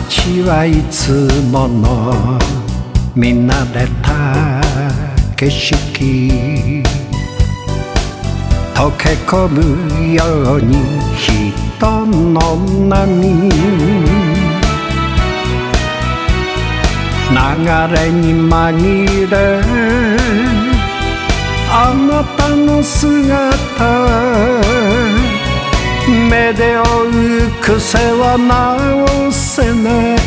私はいつもの見慣れた景色溶け込むように人の波。流れに紛れあなたの姿。目で追う癖は直せない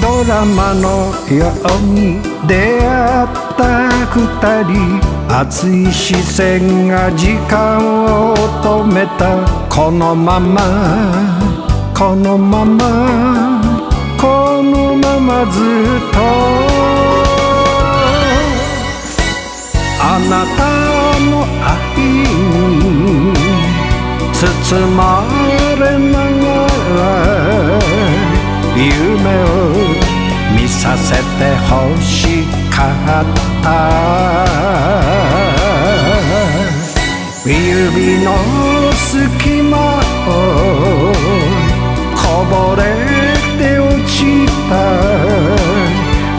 ドラマのように出会った二人熱い視線が時間を止めた。このままこのままこのままずっと。あなた包まれながら夢を見させてほしかった。指の隙間をこぼれて落ちた。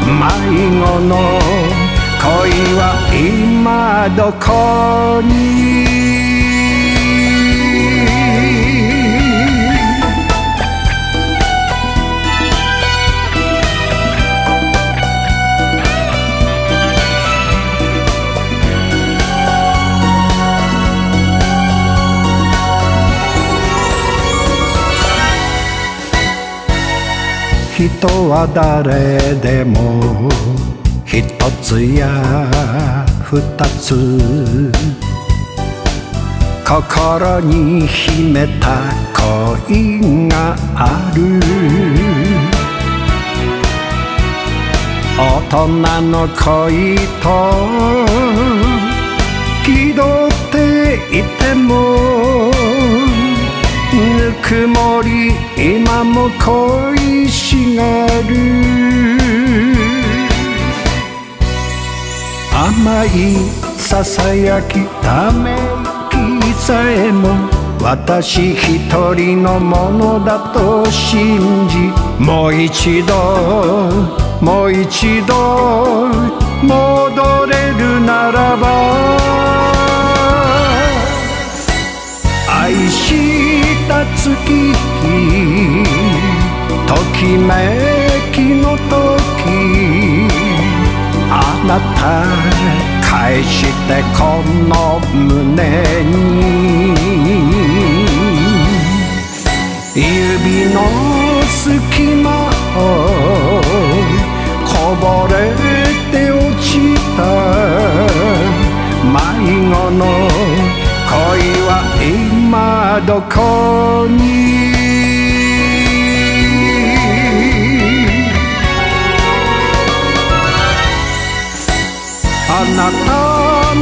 迷子の恋は今どこに？人は誰でも一つや二つ心に秘めた恋がある。大人の恋と気取っていてもぬくもり今も恋しがる。甘いささやきため息さえも私一人のものだと信じもう一度もう一度。返してこの胸に指の隙間をこぼれて落ちた迷子の恋は今どこにあなた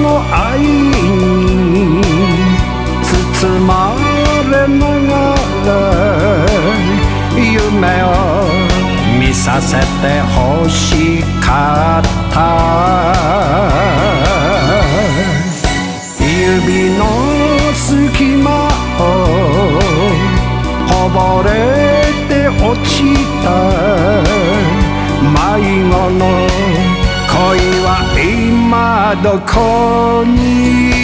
の愛に包まれながら夢を見させてほしかった。指の隙間をこぼれて落ちた。迷子の恋は今どこに